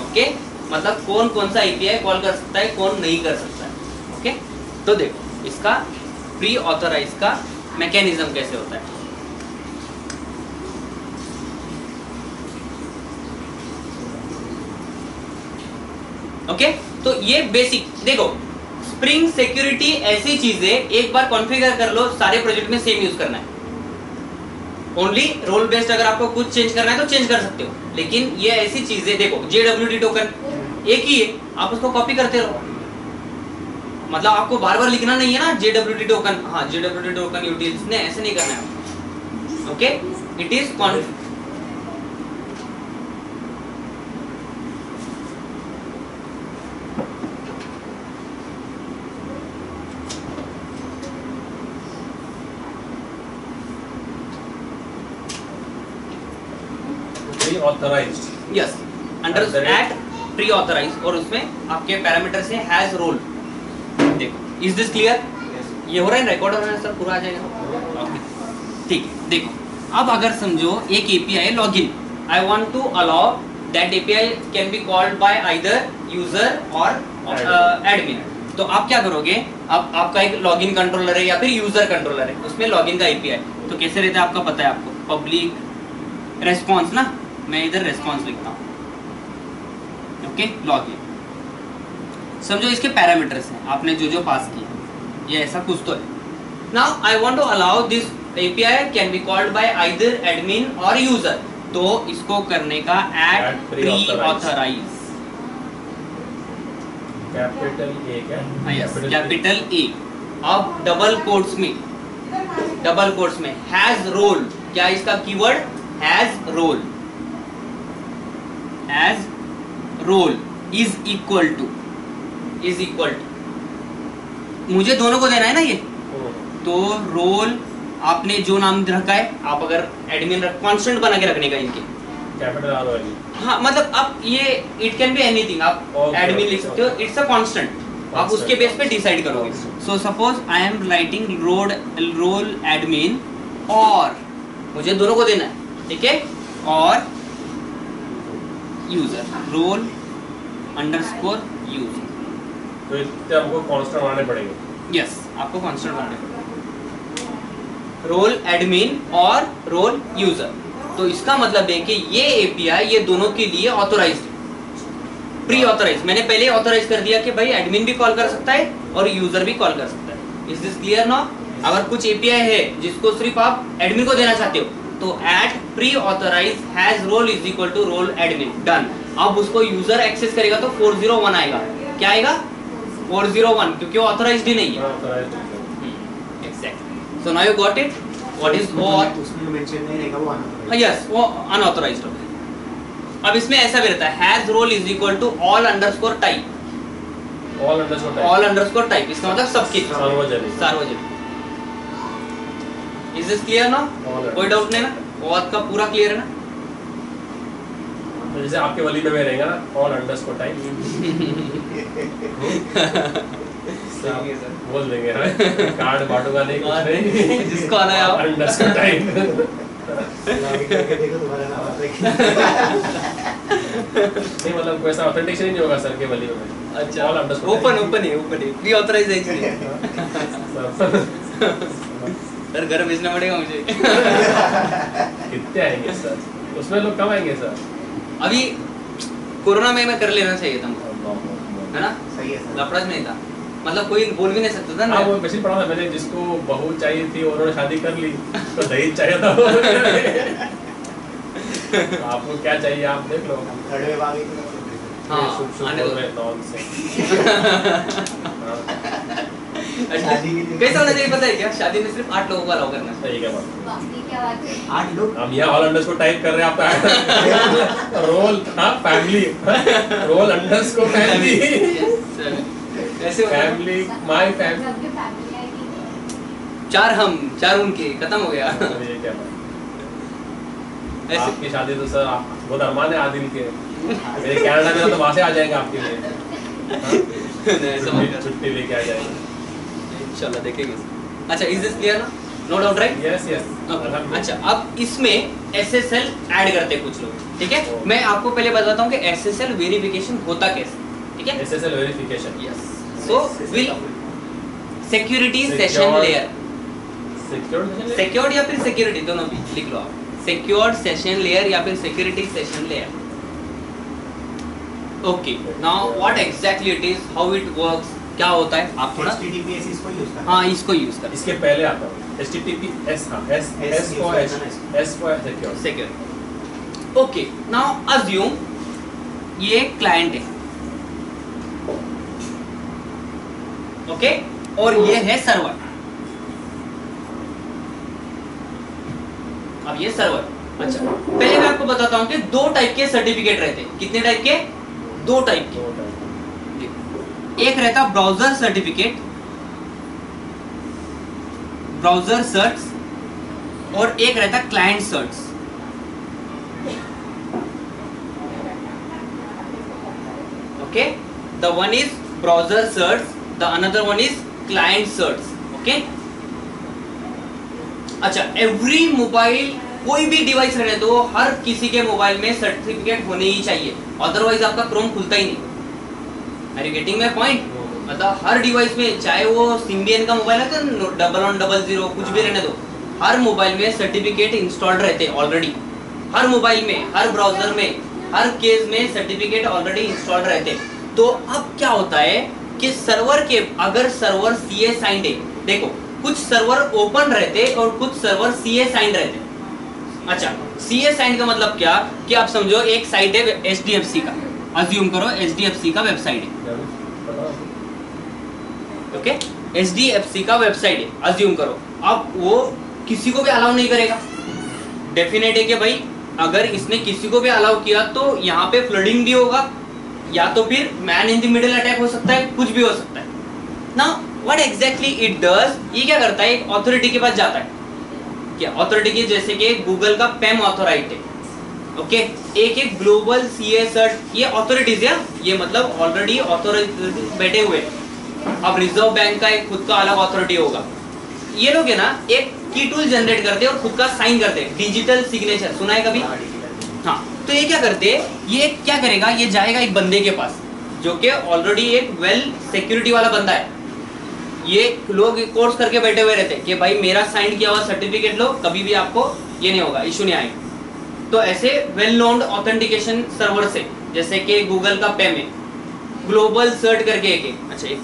ओके? मतलब कौन कौन सा एपीआई कॉल कर सकता है, कौन नहीं कर सकता है। ओके? तो देखो, इसका प्री ऑथराइज का मैकेनिज्म कैसे होता है? ओके? तो ये बेसिक देखो स्प्रिंग सिक्योरिटी ऐसी चीज़ है एक बार कॉन्फ़िगर कर लो, सारे प्रोजेक्ट में सेम यूज़ करना है। ओनली रोल बेस्ड अगर आपको कुछ चेंज करना है तो चेंज कर सकते हो। लेकिन ये ऐसी चीज़, देखो जेडब्ल्यू टोकन एक ही है, आप उसको कॉपी करते रहो। मतलब आपको बार बार लिखना नहीं है ना जेडब्ल्यू टोकन हाँ जेडब्ल्यू टोकन यूटिल्स ने ऐसे नहीं करना है। Okay it is pre authorized yes under At the rate- at pre authorize और उसमें आपके पैरामीटर से हैज़ रोल देखो इज़ दिस क्लियर Yes. ये हो रहा है रिकॉर्ड हो रहा है सर पूरा आ जाएगा. ठीक है देखो अब अगर समझो एक API login I want to allow that API can be called by either user और एडमिन तो आप क्या करोगे? अब आपका एक लॉगिन कंट्रोलर है या फिर यूज़र कंट्रोलर है उसमें लॉगिन का एपीआई तो कैसे रहता है आपका पता है आपको? पब्लिक रेस्पॉन्स ना? मैं इधर रेस्पॉन्स लिखता हूँ। ओके लॉगिन समझो इसके पैरामीटर्स हैं आपने जो जो पास किया ये ऐसा कुछ तो है। Now i want to allow this api can be called by either admin or user. तो इसको करने का At at pre-authorize. pre-authorize capital A capital A अब डबल कोट्स में डबल कोट्स में हैज़ रोल क्या इसका keyword has role has role is equal to is equal to मुझे दोनों को देना है ना ये? तो रोल आपने जो नाम रखा है आप अगर एडमिन कांस्टेंट बना के रखने का इनके। कैपिटल आर वाली। हाँ मतलब आप ये इट कैन बी एनीथिंग आप एडमिन लिख सकते हो इट्स अ कांस्टेंट आप उसके बेस पे डिसाइड करोगे। So suppose I am writing road role admin और मुझे दोनों को देना है ठीक है? और यूज़र रोल अंडरस्कोर यूज़र तो इतने हमको कांस्टेंट बनाने पड़ेंगे। यस आपको कांस्टेंट बनाना रोल एडमिन और रोल यूज़र तो इसका मतलब है कि ये एपीआई ये दोनों के लिए ऑथोराइज्ड प्री ऑथोराइज मैंने पहले ऑथोराइज कर दिया कि भाई एडमिन भी कॉल कर सकता है और यूज़र भी कॉल कर सकता है। इज़ दिस क्लियर नाउ अगर कुछ एपीआई है जिसको सिर्फ़ आप एडमिन को देना चाहते हो तो at pre authorize has role is equal to role admin done अब उसको यूज़र एक्सेस करेगा तो 401 आएगा। क्या आएगा? 401 क्योंकि वो ऑथोराइज्ड ही नहीं है। हाँ, so now you got it what is what उसमें मेंशन नहीं रहेगा वो unauthorized। यस वो अनऑथराइज्ड होता है अब इसमें ऐसा भी रहता है has role is equal to all underscore type All underscore type. All underscore type इसका मतलब सबके। सार्वजनिक। सार्वजनिक। इज़ दिस क्लियर ना कोई डाउट नहीं ना? बहुत का पूरा क्लियर है ना? तो जैसे आपके वली में रहेगा ना ऑल अंडरस्कोर है सर। बोल देंगे हाँ, कार्ड बांटूँगा नहीं जिसको आना है आप। अंडरस्कोर टाइप लॉगिन करके देखो तुम्हारा नाम आता है नहीं। मतलब कोई ऐसा ऑथेंटिकेशन ही नहीं होगा सर के वली में अच्छा। ऑल अंडरस्कोर ओपन ओपन है ओपन है। प्री ऑथराइजेशन सर घर भेजना पड़ेगा मुझे। कितने आएँगे सर? उसमें लोग कम आएँगे सर? अभी कोरोना में मैं कर लेना चाहिए था। है ना? सही है सर। लफड़ा नहीं था। मतलब कोई बोल भी नहीं सकता था ना। हाँ वो मैसेज पढ़ा था मैंने जिसको बहू चाहिए थी और उन्होंने शादी कर ली तो दहेज चाहिए था। आपको क्या चाहिए आप देख लो। गई तो हाँ, आने दो। कैसा होना चाहिए पता है क्या? शादी में सिर्फ़ आठ लोगों को अलाउ करना। सही क्या बात क्या बात है? आठ लोग? हम यहाँ ऑल टाइप कर रहे हैं आपका रोल हाँ फैमिली रोल अंडर्स को फैमिली ऐसे फैमिली माय फैमिली चार हम चार उनके खत्म हो गया। ये क्या बात ऐसे। आपकी शादी तो सर आप- बहुत अरमान है आदिल के। मेरे कनाडा में तो वहाँ से आ जाएँगे आपके लिए। छुट्टी लेके आ जाएँगे। इंशाल्लाह देखेंगे अच्छा इज़ दिस क्लियर ना? No doubt right yes yes अच्छा अब इसमें एस एस ऐड करते हैं कुछ लोग ठीक है? ओ। मैं आपको पहले बताता हूँ कि एस एस वेरिफिकेशन होता कैसे ठीक है? SSL verification yes so will security session layer secure secured या फिर सिक्योरिटी दोनों भी लिख लो आप. सिक्योर्ड सेशन लेयर या फिर security session layer okay now what exactly it is how it works क्या होता है? आप थोड़ा हाँ इसको यूज़ कर इसके पहले आता हूँ HTTPS हाँ S S S for S S for secure secure okay now assume ये क्लाइंट है। Okay okay? और ये है सर्वर अब ये सर्वर अच्छा पहले मैं आपको बताता हूँ कि दो टाइप के सर्टिफिकेट रहते हैं। कितने टाइप के? दो टाइप दो टाइप के। एक रहता ब्राउज़र सर्टिफिकेट ब्राउज़र सर्ट्स और एक रहता client certs okay the one is browser search the another one is client search okay? अच्छा एवरी मोबाइल कोई भी डिवाइस रहने दो, हर किसी के मोबाइल में सर्टिफिकेट होने ही चाहिए. अदरवाइज़ आपका क्रोम खुलता ही नहीं. Are you getting my point मतलब हर डिवाइस में, चाहे वो सिम्बियन का मोबाइल है तो डबल वन डबल ज़ीरो कुछ भी रहने दो, हर मोबाइल में सर्टिफिकेट इंस्टॉल्ड रहते हैं ऑलरेडी हर मोबाइल में, हर ब्राउज़र में, हर केस में सर्टिफिकेट ऑलरेडी इंस्टॉल्ड रहते हैं। तो अब क्या होता है कि सर्वर के, अगर सर्वर सी ए साइंड है, देखो, कुछ सर्वर ओपन रहते और कुछ सर्वर सी ए साइंड रहते अच्छा सी ए साइंड का मतलब क्या? कि आप समझो एक साइट है एच डी एफ़ सी का। अज्यूम करो एच डी एफ़ सी का वेबसाइट है। ओके एच डी एफ़ सी का वेबसाइट है। अज्यूम करो। अब वो किसी को भी अलाउ नहीं करेगा। डेफिनेट है कि भाई, अगर इसने किसी को भी अलाउ किया तो यहाँ पे फ्लडिंग भी होगा, या तो फिर man in the middle attack हो सकता है, कुछ भी हो सकता है। ना वट एग्जैक्टली इट डज ये क्या करता है? एक अथॉरिटी के पास जाता है। क्या अथॉरिटी के, जैसे कि गूगल का पेम ऑथोराइट है। ओके? एक एक ग्लोबल सी ए सर्ट, ये ऑथोरिटीज है ये मतलब ऑलरेडी अथॉरिटी बैठे हुए। अब रिज़र्व बैंक का एक खुद का अलग अथॉरिटी होगा। ये लोग है ना, एक की टूल जनरेट करते और खुद का साइन करते डिजिटल सिग्नेचर सुना है कभी? हाँ। तो ये क्या करते ये क्या करेगा? ये जाएगा एक बंदे के पास, जो कि ऑलरेडी एक वेल सिक्योरिटी वाला बंदा है। ये लोग कोर्स करके बैठे हुए रहते हैं कि भाई मेरा साइन किया हुआ सर्टिफिकेट लो, कभी भी आपको ये नहीं होगा इशू नहीं आएगा। तो ऐसे वेल नोन ऑथेंटिकेशन सर्वर से जैसे कि गूगल का पेम ग्लोबल सर्ट करके एक अच्छा एक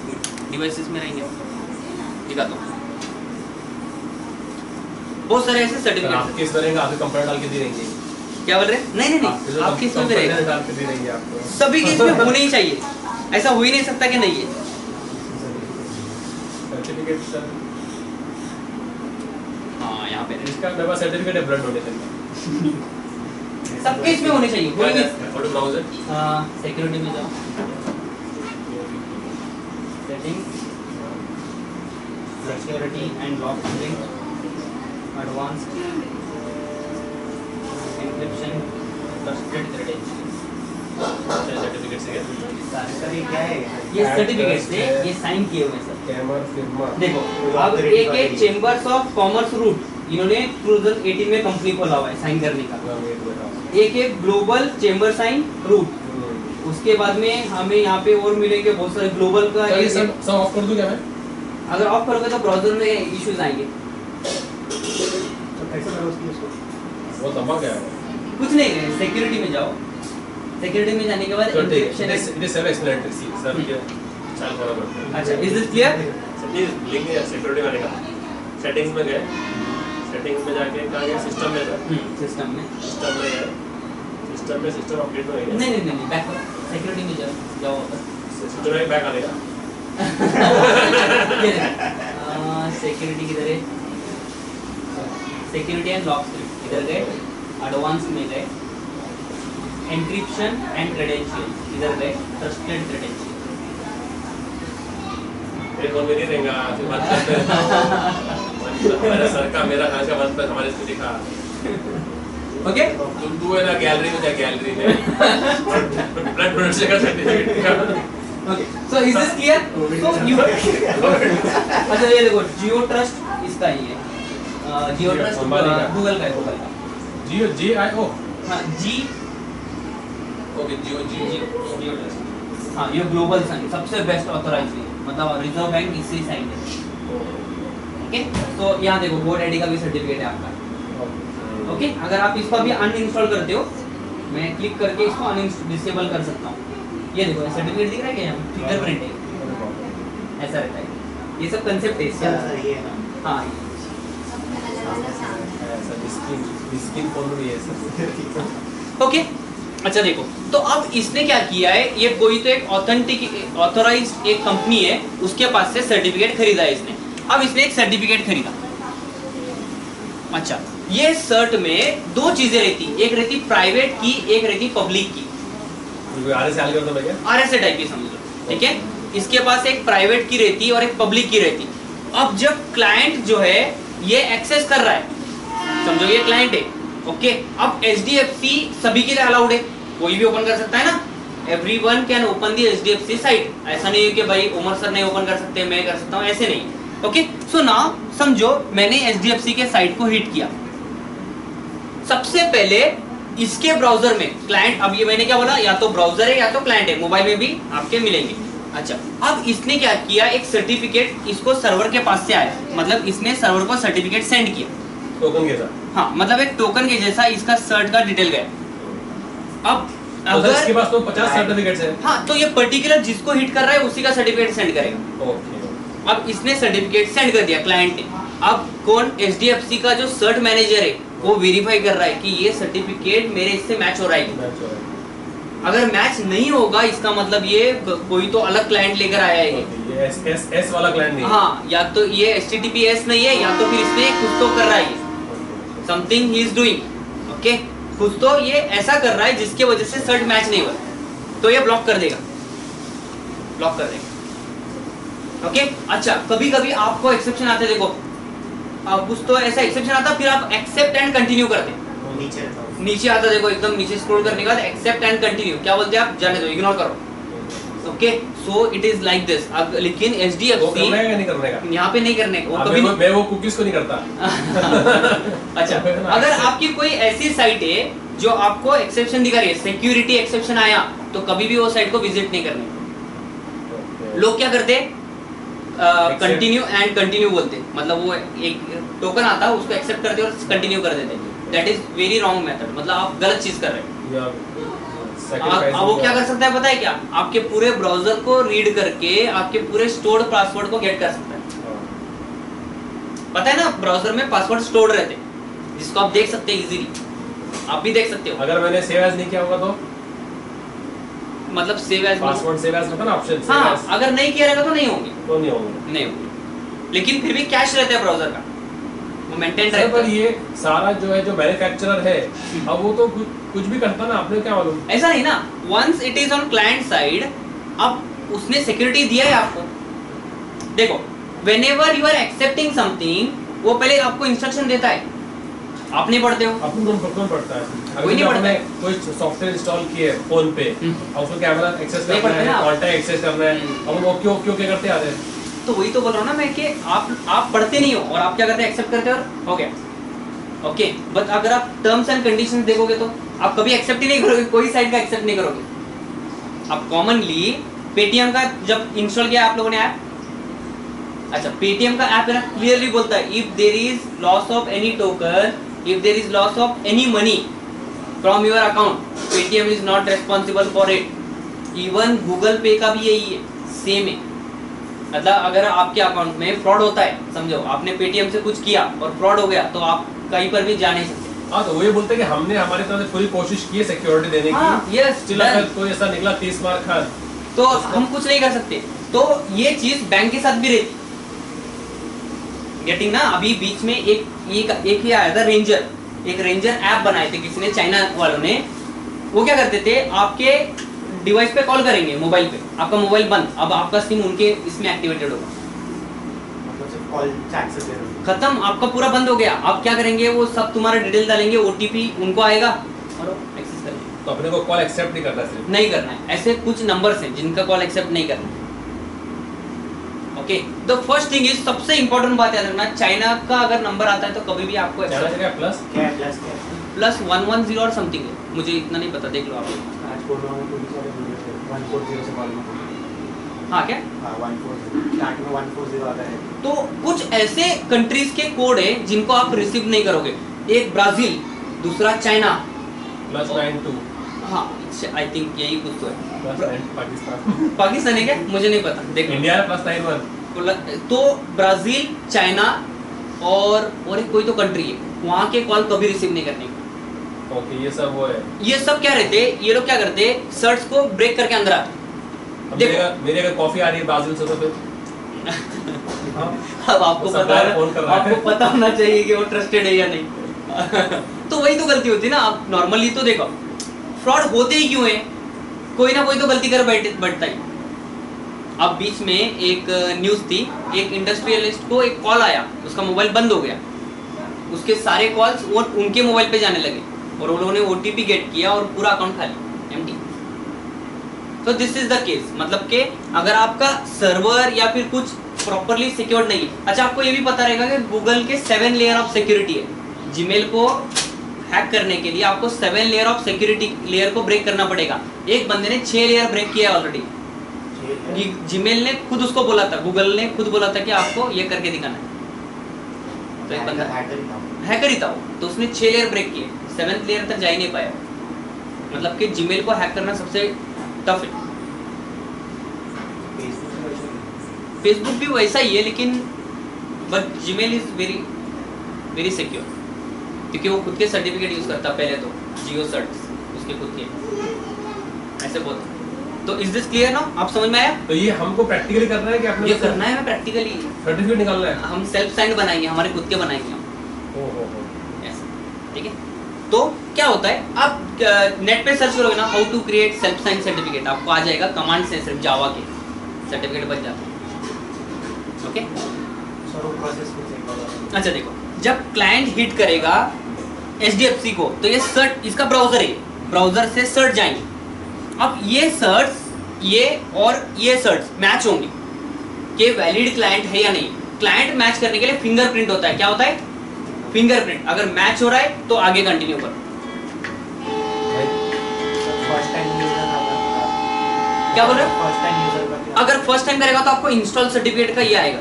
डिवाइसेस में रहेंगे दिखाता हूँ। बहुत सारे ऐसे सर्टिफिकेट किस तरह का आपके कंप्यूटर डाल के दे देंगे? क्या बोल रहे हैं? नहीं नहीं आपके नहीं। आप किसमें भी रहेगा के दे सभी केस में होने ही चाहिए। ऐसा हो ही नहीं सकता कि नहीं है। सर्टिफिकेट सर हाँ यहाँ पे। इसका सर्टिफिकेट है ब्लड डोनेशन का। सब केस में होने चाहिए कोई भी ऑटो ब्राउज़र सिक्योरिटी में जाओ। Setting security and lock filling advanced encryption trusted credentials certificate से क्या? सर ये क्या है? ये सर्टिफिकेट से ये साइन किए हुए हैं सर कैमर फिल्मा देखो अब एक एक है। चेंबर्स ऑफ़ कॉमर्स रूट इन्होंने 2018 में कंपनी खोला हुआ है साइन करने का। एक एक ग्लोबल चेंबर साइन रूट उसके बाद में हमें यहाँ पे और मिलेंगे बहुत सारे ग्लोबल का एक- सब सब ऑफ़ कर दूँ क्या मैं? अगर ऑफ़ करोगे तो ब्राउज़र में इश्यूज़ आएँगे। तो वो धमाक है। कुछ नहीं है सिक्योरिटी में जाओ। सिक्योरिटी में जाने के बाद है। It is self explanatory see sir ये चाल अच्छा is this clear settings link है सिक्योरिटी वाले का। सेटिंग्स में गए। सेटिंग्स में जाके कहाँ गए सिस्टम में सिस्टम में। सिस्टम में गए। सिस्टम में सिस्टम अपडेट में नहीं नहीं नहीं बैक सिक्योरिटी में जाओ जाओ सिस्टम में बैक आ गया सिक्योरिटी किधर है? सिक्योरिटी एंड लॉक स्क्रिप्ट इधर गए? एडवांस में गए. एंक्रिप्शन एंड क्रेडेंशियल इधर गए? ट्रस्टेड क्रेडेंशियल एक और मेरी रहेगा फिर बात करते हैं। मेरा सर का मेरा खास का बंद पर हमारे इसको दिखा ओके तुम तू है ना गैलरी में जा गैलरी में। ब्लड डोनेशन का सर्टिफिकेट दिखा। Okay so is this clear so you अच्छा ये देखो जियो ट्रस्ट इसका ही है। जियो ट्रस्ट गूगल का। है गूगल का। जियो जी आई ओ हाँ जी ओके जियो जियो जियो जियो ट्रस्ट हाँ ये ग्लोबल साइन सबसे बेस्ट ऑथराइज है। मतलब रिज़र्व बैंक इससे साइन है। ओके तो यहाँ देखो बोर्ड आईडी का भी सर्टिफिकेट है आपका। ओके अगर आप इसको अभी अनइंस्टॉल करते हो मैं क्लिक करके इसको अनइंस्टॉल डिसेबल कर सकता हूँ। ये देखो सर्टिफिकेट दिख रहा है क्या यहाँ? फिंगरप्रिंट है। ऐसा रहता है। ये सब कंसेप्ट है इसका। है हाँ। ओके अच्छा देखो तो अब इसने क्या किया है? ये कोई तो एक ऑथेंटिक ऑथोराइज एक कंपनी है उसके पास से सर्टिफिकेट खरीदा है इसने। अब इसने एक सर्टिफिकेट खरीदा। अच्छा। ये सर्ट में दो चीज़ें रहती एक रहती प्राइवेट की एक रहती पब्लिक की। आर एस एस टाइप की समझ लो ठीक है? इसके पास एक प्राइवेट की रहती और एक पब्लिक की रहती अब जब क्लाइंट जो है ये एक्सेस कर रहा है समझो ये क्लाइंट है ओके अब एच सभी के लिए अलाउड है। कोई भी ओपन कर सकता है ना? Every one can open the H D F C site ऐसा नहीं है कि भाई उमर सर नहीं ओपन कर सकते मैं कर सकता हूँ ऐसे नहीं। ओके सो नाउ समझो मैंने एच डी एफ़ सी के साइट को हिट किया। सबसे पहले इसके ब्राउज़र में क्लाइंट अब ये मैंने क्या बोला या तो ब्राउज़र है या तो क्लाइंट है मोबाइल में भी आपके मिलेंगे। अच्छा अब इसने क्या किया एक सर्टिफिकेट इसको सर्वर के पास से आया मतलब इसने सर्वर को सर्टिफिकेट सेंड किया। टोकन के साथ? हाँ मतलब एक टोकन के जैसा इसका सर्ट का डिटेल गया। अब तो सर इसके पास तो 50 सर्टिफिकेट्स है। हाँ तो ये पर्टिकुलर जिसको हिट कर रहा है उसी का सर्टिफिकेट सेंड करेगा। ओके अब इसने सर्टिफिकेट सेंड कर दिया क्लाइंट ने। अब कौन? एच का जो सर्ट मैनेजर है वो वेरीफाई कर रहा है कि ये सर्टिफिकेट मेरे इससे मैच हो रहा है अगर मैच नहीं होगा इसका मतलब ये कोई तो अलग क्लाइंट लेकर आया है। ये एस एस एस वाला क्लाइंट नहीं हाँ। या तो ये एचटीटीपीएस नहीं है या तो फिर इसने कुछ तो कर रहा है। समथिंग ही इज़ डूइंग ओके कुछ तो ये ऐसा कर रहा है जिसके वजह से सर्ट मैच नहीं हुआ। तो ये ब्लॉक कर देगा। ब्लॉक कर देगा। ओके अच्छा कभी कभी आपको एक्सेप्शन आते देखो। कुछ तो ऐसा एक्सेप्शन आता फिर आप एक्सेप्ट एंड कंटिन्यू करते। नीचे नीचे आता देखो एकदम नीचे स्क्रॉल करने के बाद एक्सेप्ट एंड कंटिन्यू क्या बोलते हैं आप? जाने दो इग्नोर करो। Okay so it is like this अब लेकिन एच डी करने का यहाँ पे नहीं करने का। वो कभी मैं नहीं वो- मैं वो कुकीज को नहीं करता। अच्छा अगर आपकी कोई ऐसी साइट है जो आपको एक्सेप्शन दिखा रही है सिक्योरिटी एक्सेप्शन आया तो कभी भी वो साइट को विज़िट नहीं करनी। लोग क्या करते. कंटिन्यू एंड कंटिन्यू बोलते. मतलब वो एक टोकन आता है उसको एक्सेप्ट करते और कंटिन्यू कर देते that is very wrong method मतलब आप गलत चीज़ कर रहे हैं. आप वो क्या कर सकता है पता है क्या? आपके पूरे ब्राउज़र को रीड करके आपके पूरे स्टोर्ड पासवर्ड को गेट कर सकता है। पता है ना ब्राउज़र में पासवर्ड स्टोर्ड रहते जिसको आप देख सकते हैं इजीली आप भी देख सकते हो. अगर मैंने सेव एज नहीं किया होगा तो? मतलब save as password save as ना ऑप्शन हाँ अगर नहीं किया रहेगा तो नहीं होंगे। तो नहीं होगा। नहीं होंगे। लेकिन फिर भी कैश रहता है ब्राउज़र का। वो मेंटेन रहता पर ये सारा जो है जो मैन्युफैक्चरर है अब वो तो कुछ भी करता ना आपने क्या मालूम? ऐसा नहीं ना once it is on client side अब उसने सिक्योरिटी दिया है आपको। देखो whenever you are accepting something वो पहले आपको इंस्ट्रक्शन देता है। आप नहीं पढ़ते हो। कौन कौन पढ़ता है। कोई नहीं पढ़ता है। कोई सॉफ्टवेयर इंस्टॉल किए फ़ोन पे। और उसको कैमरा एक्सेस करना है कॉन्टैक्ट एक्सेस करना है। अब वो क्यों क्यों क्या करते आ रहे हैं? तो वही तो बोल रहा हूँ ना मैं कि आप आप पढ़ते नहीं हो और आप क्या करते हैं? एक्सेप्ट करते हो और हो गया ओके बट अगर आप टर्म्स एंड कंडीशंस देखोगे तो आप कभी एक्सेप्ट ही नहीं करोगे कोई साइट का एक्सेप्ट नहीं करोगे। आप कॉमनली पेटीएम का जब इंस्टॉल किया आप लोगों ने ऐप अच्छा पेटीएम का ऐप है ना क्लियरली बोलता है if there is loss of any token if there is loss of any money from your account Paytm is not responsible for it even Google Pay का भी यही है. सेम है. मतलब अगर आपके अकाउंट में फ्रॉड होता है समझो आपने पेटीएम से कुछ किया और फ्रॉड हो गया तो आप कहीं पर भी जा नहीं सकते. हाँ तो वो ये बोलते हैं कि हमने हमारी तरफ़ से पूरी कोशिश की है सिक्योरिटी देने हाँ, की yes, Still अगर कोई ऐसा निकला तीस मार खान. तो हम कुछ नहीं कर सकते. तो ये चीज़ बैंक के साथ भी रहती गेटिंग ना अभी बीच में एक एक एक ही आया था रेंजर एक रेंजर ऐप बनाए थे किसी ने चाइना वालों ने। वो क्या करते थे आपके डिवाइस पे कॉल करेंगे मोबाइल पे। आपका मोबाइल बंद अब आपका सिम उनके इसमें एक्टिवेटेड होगा। मतलब हो। खत्म आपका पूरा बंद हो गया। आप क्या करेंगे वो सब तुम्हारा डिटेल डालेंगे ओटीपी उनको आएगा और एक्सेस करेंगे। तो अपने को कॉल एक्सेप्ट नहीं करना सिर्फ़। नहीं करना है ऐसे कुछ नंबर्स हैं जिनका कॉल एक्सेप्ट नहीं करना है। Okay the first thing is सबसे इंपॉर्टेंट बात याद रखना चाइना का अगर नंबर आता है तो कभी भी आपको प्लस क्या प्लस क्या प्लस वन वन ज़ीरो और समथिंग है। मुझे इतना नहीं पता देख लो आप। आज बोल रहा हूँ पुलिस बोल रहे थे वन से कॉल में हाँ क्या? हाँ वन फोर स्टार्ट में फोर ज़ीरो तो कुछ ऐसे कंट्रीज़ के कोड है जिनको आप रिसीव नहीं करोगे। एक ब्राज़ील दूसरा चाइना। प्लस नाइन टू हाँ आई थिंक यही कुछ तो है। पाकिस्तान। पाकिस्तान है क्या? मुझे नहीं पता। देख इंडिया प्लस नाइन वन तो ब्राज़ील चाइना और और एक कोई तो कंट्री है। वहाँ के कॉल कभी रिसीव नहीं करने ओके okay, ये सब वो है। ये सब क्या रहते ये लोग क्या करते सर्च को ब्रेक करके अंदर आते देखो। मेरे अगर- कॉफ़ी आ रही है ब्राज़ील से तो फिर अब आपको पता। आपको पता होना चाहिए कि वो ट्रस्टेड है या नहीं। तो वही तो गलती होती है ना। आप नॉर्मली तो देखो। फ्रॉड होते ही क्यों है? कोई ना कोई तो गलती कर बैठ बैठता ही। अब बीच में एक न्यूज़ थी, एक इंडस्ट्रियलिस्ट को एक कॉल आया, उसका मोबाइल बंद हो गया। उसके सारे कॉल्स वो उनके मोबाइल पे जाने लगे और उन लोगों ने ओटीपी गेट किया और पूरा अकाउंट खाली एमटी तो दिस इज़ द केस मतलब कि अगर आपका सर्वर या फिर कुछ प्रॉपरली सिक्योर्ड नहीं है। अच्छा आपको ये भी पता रहेगा कि गूगल के सेवन लेयर ऑफ़ सिक्योरिटी है। जीमेल को हैक करने के लिए आपको seven layer of security layer को ब्रेक करना पड़ेगा। एक बंदे ने छह लेयर ब्रेक किया है ऑलरेडी जीमेल ने खुद उसको बोला था गूगल ने खुद बोला था कि आपको ये करके दिखाना है। तो एक बंदा हैकर ही था वो। तो उसने छह लेयर ब्रेक किए। सेवेंथ लेयर तक जा ही नहीं पाया। मतलब कि जीमेल को हैक करना सबसे टफ है। फेसबुक भी वैसा ही है। लेकिन but Gmail is very very secure क्योंकि वो खुद के सर्टिफिकेट यूज़ करता पहले तो। जियो सर्ट उसके खुद के। ऐसे बोलते तो इज़ दिस क्लियर ना आप समझ में आया? तो ये हमको प्रैक्टिकली करना है कि अपने ये करना है हमें प्रैक्टिकली सर्टिफिकेट निकालना है? हम सेल्फ साइंड बनाएँगे हमारे खुद के बनाएँगे हम। ओ हो हो ठीक है? तो क्या होता है? आप नेट पे सर्च करोगे ना how to create self sign certificate आपको आ जाएगा कमांड से सिर्फ़ जावा के। सर्टिफिकेट बन जाता है। ओके अच्छा देखो जब क्लाइंट हिट करेगा एच को तो ये सर्च इसका ब्राउज़र है। ब्राउज़र से सर्च जाएँगे। अब ये सर्च ये और ये सर्च मैच होंगे। कि वैलिड क्लाइंट है या नहीं। क्लाइंट मैच करने के लिए फिंगरप्रिंट होता है। क्या होता है? फिंगरप्रिंट अगर मैच हो रहा है तो आगे कंटिन्यू करो। क्या बोल रहे हो? अगर फ़र्स्ट टाइम करेगा तो आपको इंस्टॉल सर्टिफिकेट का ये आएगा।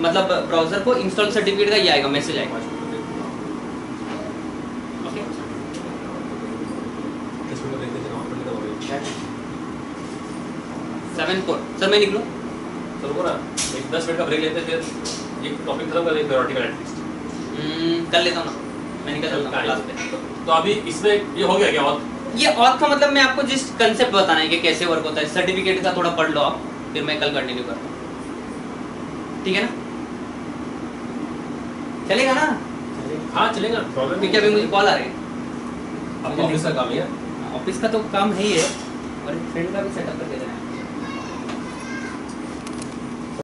मतलब ब्राउज़र को इंस्टॉल सर्टिफिकेट का ये आएगा मैसेज आएगा ओके इसमें तो देखते थे नॉर्मली तो हो गई सेवन फोर सर मैं निकलूँ? तो रुको ना एक दस मिनट का ब्रेक लेते फिर एक टॉपिक खत्म कर देंगे थ्योरेटिकल एटलीस्ट कर लेता हूँ ना। मैं निकल चलता हूँ क्लास पे। तो अभी इसमें ये हो गया क्या और? ये ऑथ का मतलब मैं आपको जिस कंसेप्ट बताना है कि कैसे वर्क होता है सर्टिफिकेट का थोड़ा पढ़ लो आप फिर मैं कल कंटिन्यू करता हूँ। ठीक है ना? चलेगा ना? हाँ चलेगा। प्रॉब्लम क्योंकि अभी मुझे कॉल आ रहे हैं। ऑफ़िस का काम है ऑफ़िस का तो काम है ही है और फ्रेंड का भी सेटअप करके